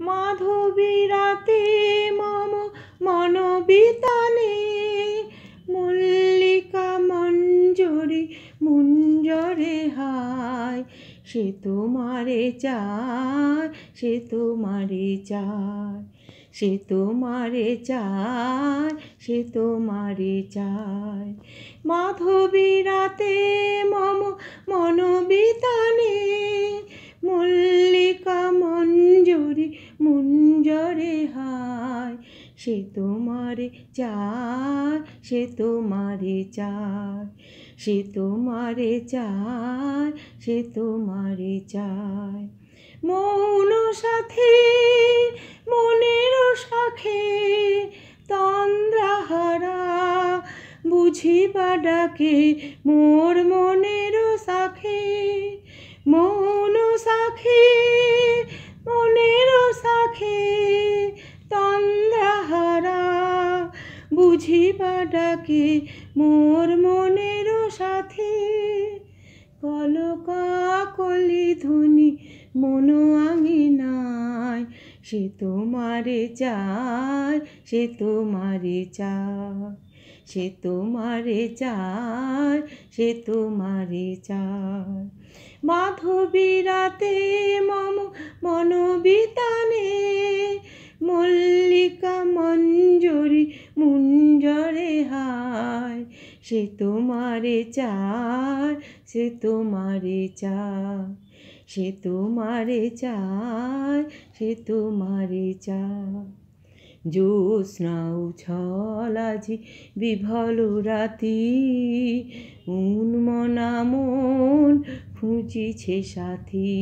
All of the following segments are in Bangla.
মাধবী রাতে মম মনবিতানে মল্লিকা মঞ্জরি মুঞ্জরে হায়, সে তোমারে চায়, সে তোমারে চায়, সে তোমারে চায়, সে তোমারে চায়। মাধবী রাতে মুঞ্জরে হায়, সে তোমারে চায়, সে তোমারে চায়, সে তোমারে চায়, সে তোমারে চায়। মৌন সাথে, মনের সাখে তন্দ্রাহারা বুঝিবা ডাকে মোর মনের সাখে বুঝিবা ডাকে মোর মনের সাথে। কলি ধ্বনি মন আঙিনায়, সে তোমারে চায়, সে তোমারে চায়, সে তোমারে চায়, সে তোমারে চায়। মাধবী রাতে মম মনবিতানে মঞ্জরি মুঞ্জরে হায়, সে তোমারে চায়, সে তোমারে চায়, সে তোমারে চায়, সে তোমারে চায়। উছল আজি বিভল রাতি, উন্মনা মন খুঁজিছে সাথী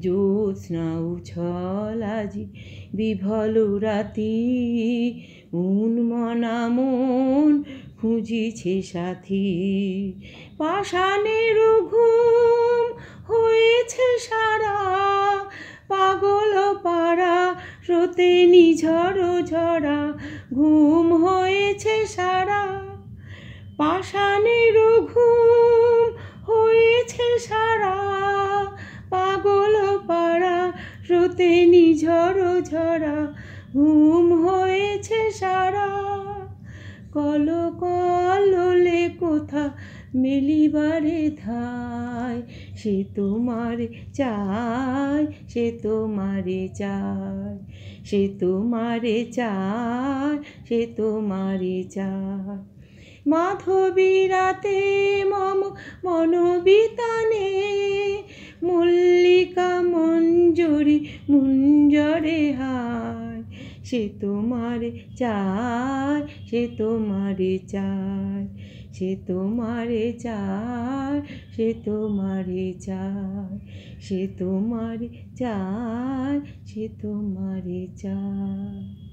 জ্যোৎস্না উছল আজি, বিভল রাতি। উন্মনা মন খুঁজিছে সাথী। পাষাণের ঘুম হয়েছে সারা, পাগল পাড়া রোতে নিঝড় ঝরা। ঘুম হয়েছে সারা পাষাণের ঘুম রোতে নিঝড় ঝরা, ঘুম হয়েছে সারা। কল কললে কোথা মেলিবারে ধায়, সে তোমারে চায়, সে তোমারে চায়, সে তোমারে চায়, সে তোমারে চায়। মাধবী রাতে মম মনবিতানে মল্লিকা মঞ্জরি মুঞ্জরে হায়। সে তোমারে চায় সে তোমারে চায় সে তোমারে চায় সে তোমারে চায় সে তোমারে চায় সে তোমারে চায়